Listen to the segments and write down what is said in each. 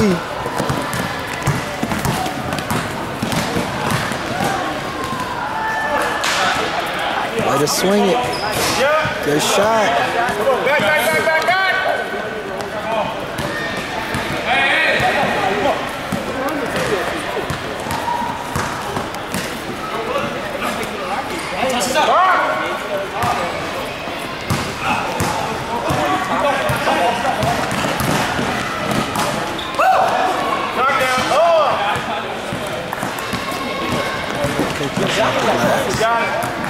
lead. Way to swing it. Good shot. Back, back, back, back, back.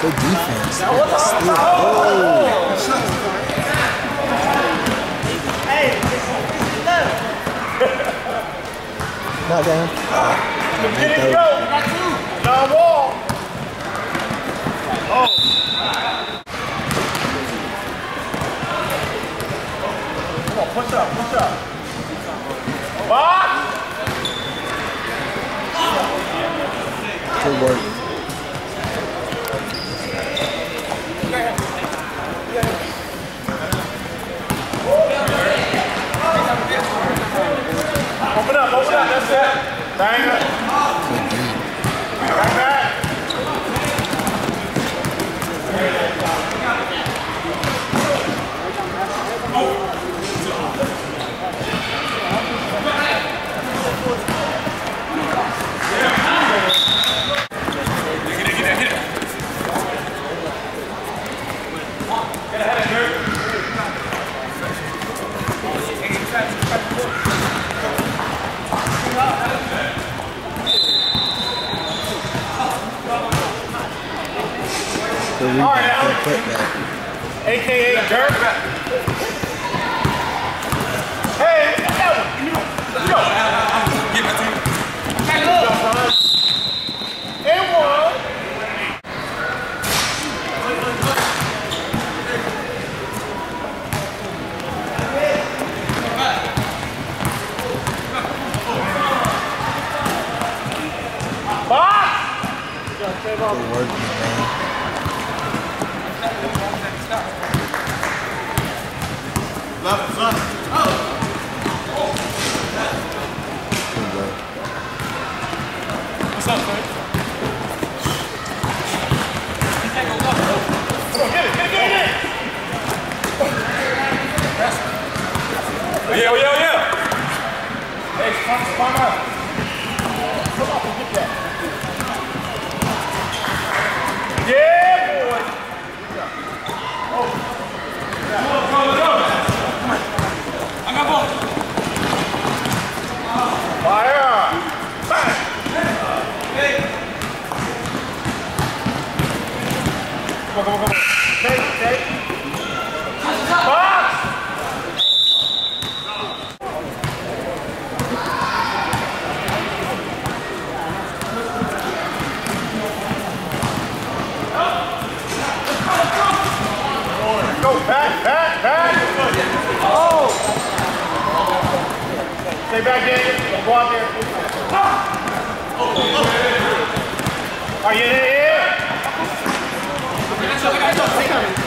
Good defense. Still, oh. Not down. Uh, Not wall. Oh. Come on, push up, push up. Box. Good work. Time. rebound and. AKA Dirk.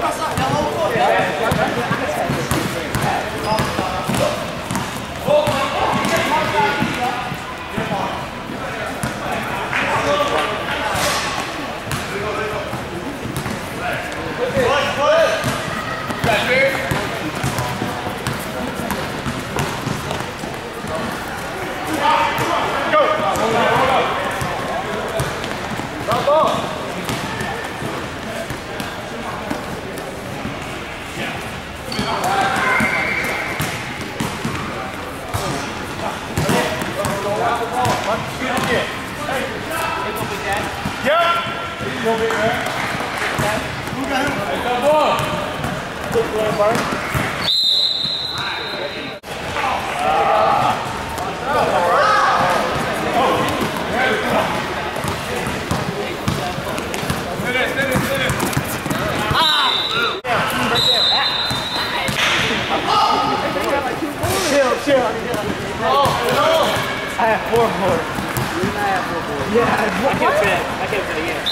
没事，两毛多点。Oh, no. I have four more. You and I have four more. Yeah, I, I can't fit it. I can't fit it again.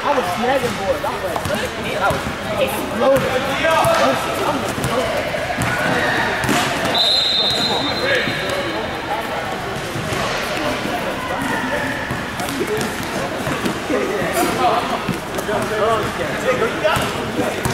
I was snagging boards. I was like, man, I was exploding. I was exploding. Oh, okay.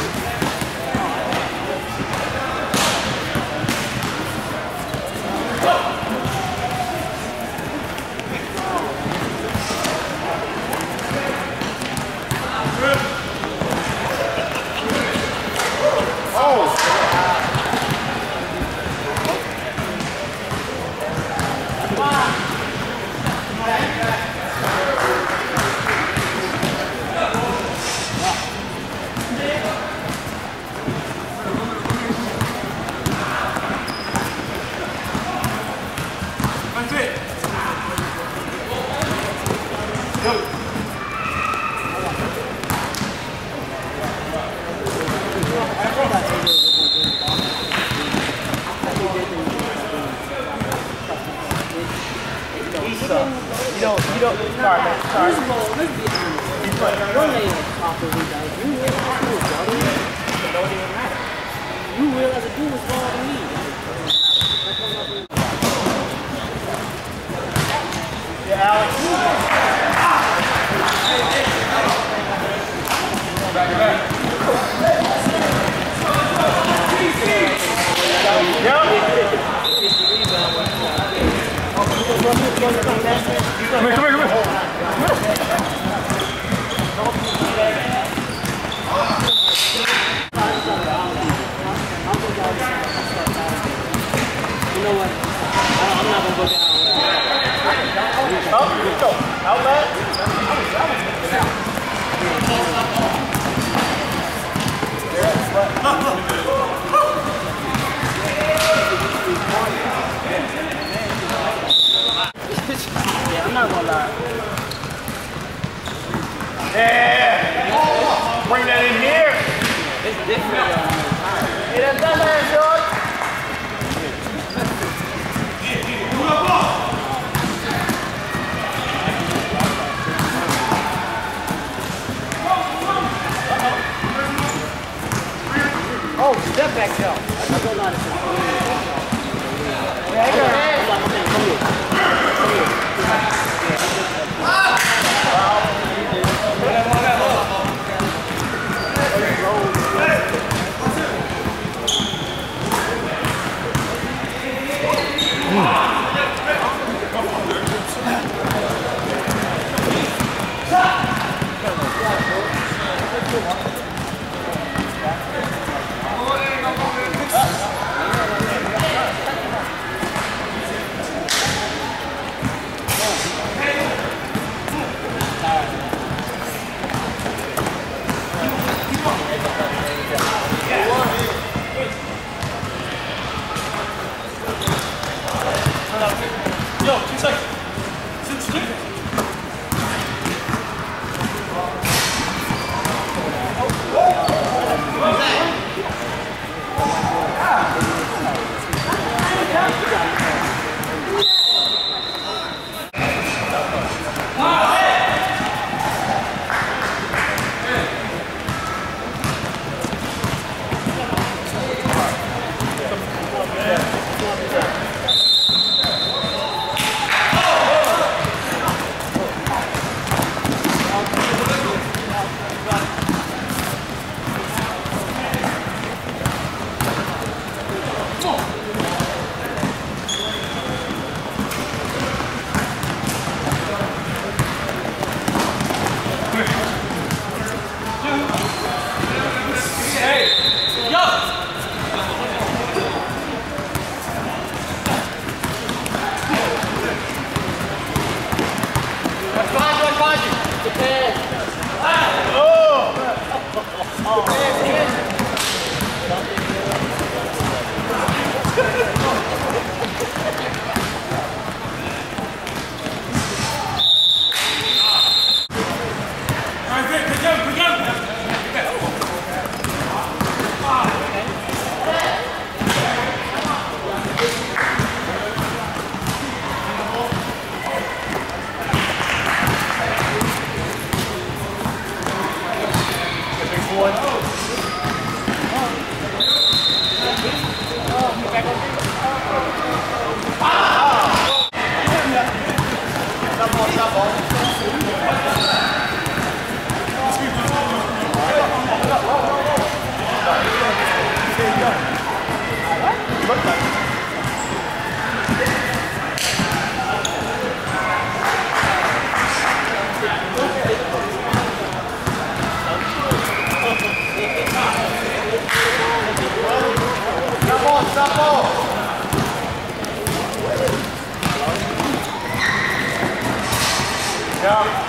Good job.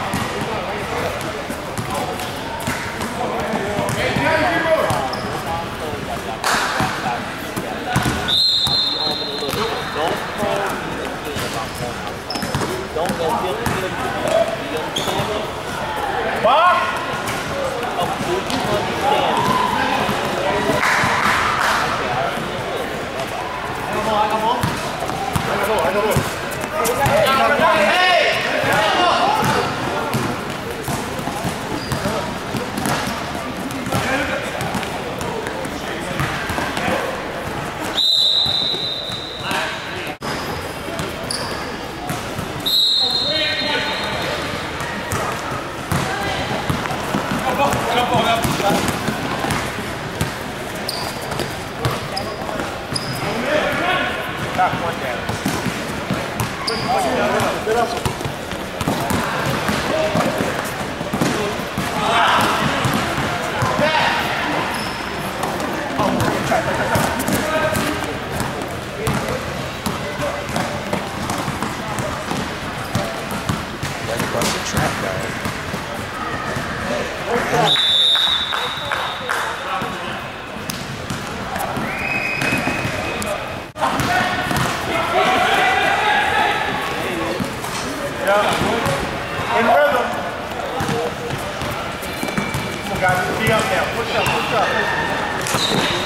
Yeah. In rhythm. Come on, guys. Be up now. Push up, push up.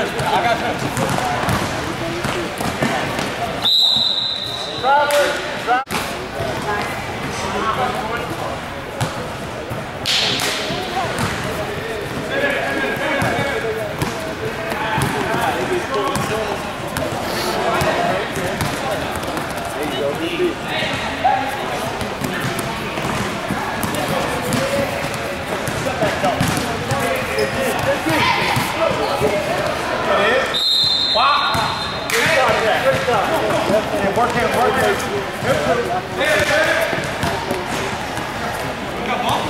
I got you. Robert. Yeah, work it, work it. Come on,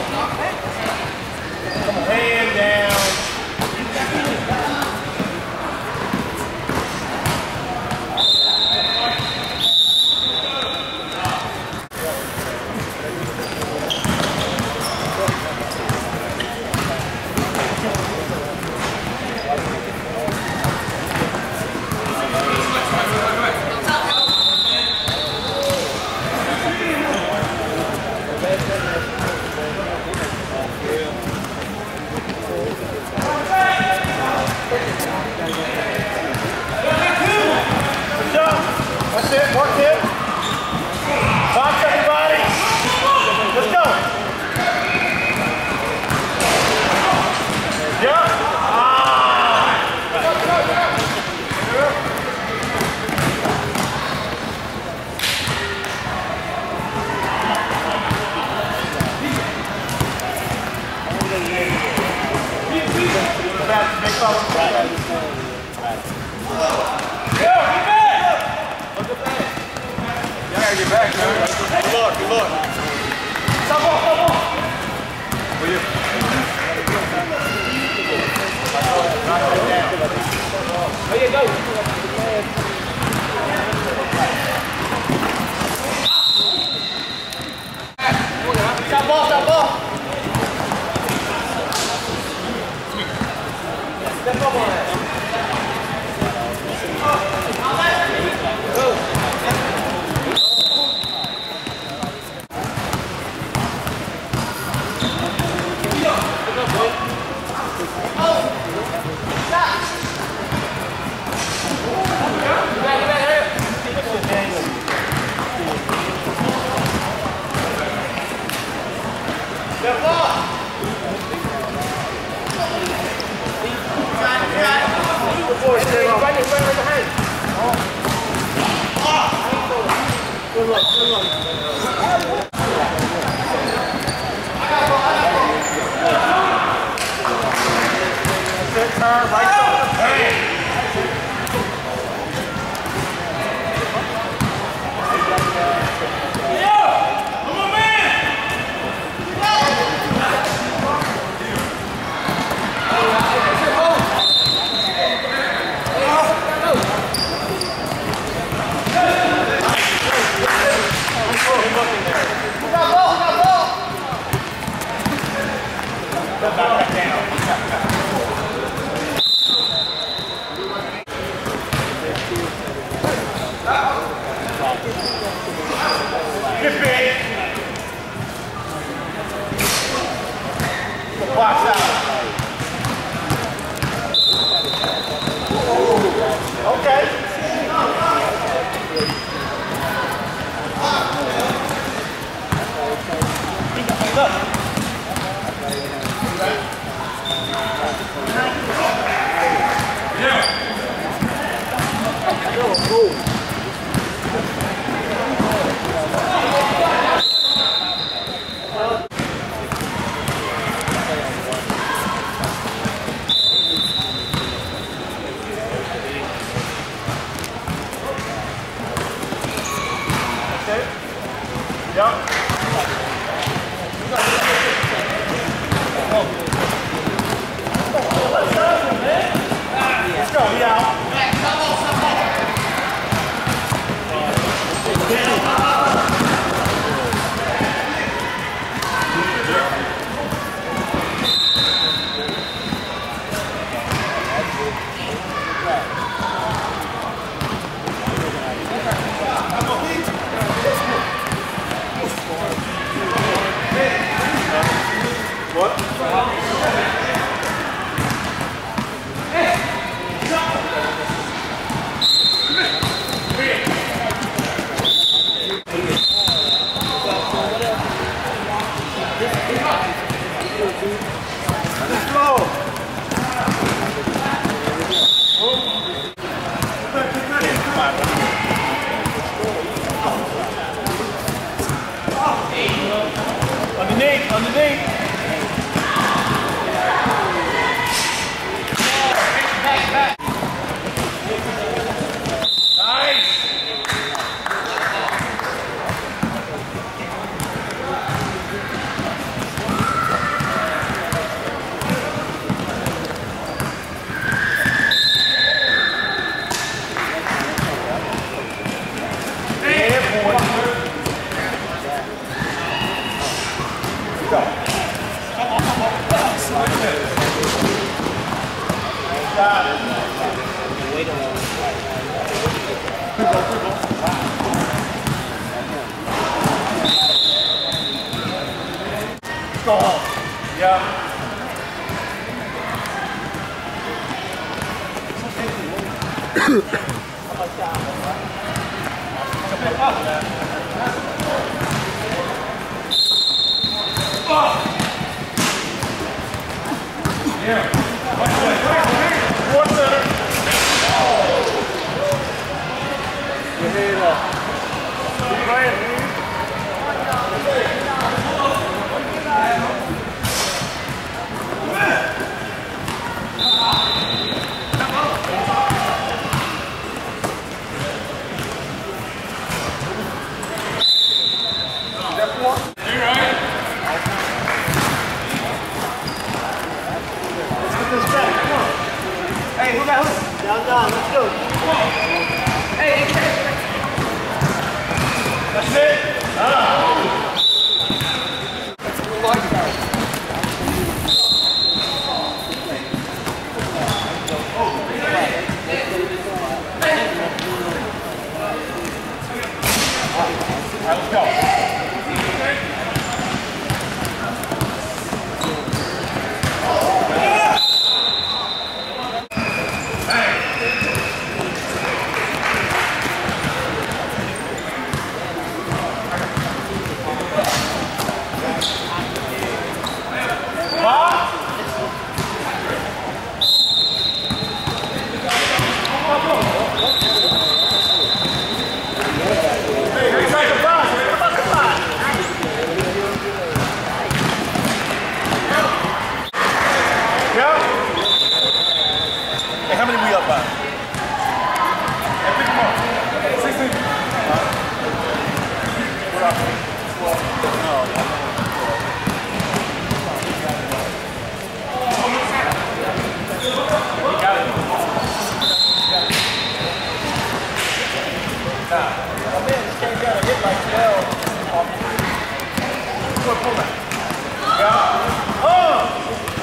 hand down. Good job. That's it, work it. Box everybody. Let's go. Yeah. Ah. Back, big fella. Yeah, get back, man. Good luck, good luck. Stop off, stop off. Will you? Oh, yeah, go. Stop off, stop off. Step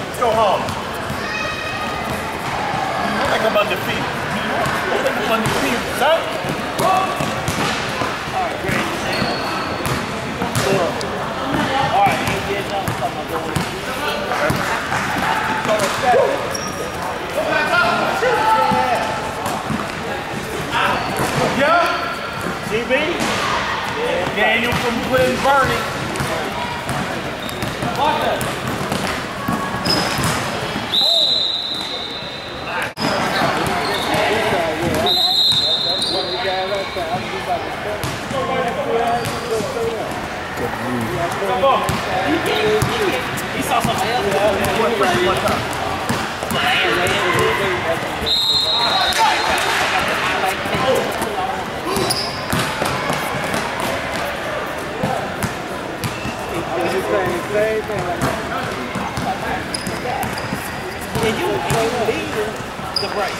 Let's go home. I think I'm undefeated. Undefeated, son. All right, ain't getting nothing. Something I'm doing. Yeah? Daniel from Glen Burnie. Watch that. Somebody else. And you, you leading the break.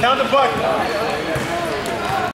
Count the bucket.